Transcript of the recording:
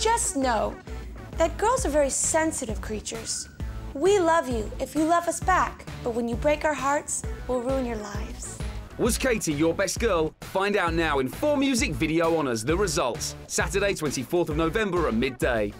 Just know that girls are very sensitive creatures. We love you if you love us back, but when you break our hearts, we'll ruin your lives. Was Katy your best girl? Find out now in 4Music Video Honours the results. Saturday, 24th of November at midday.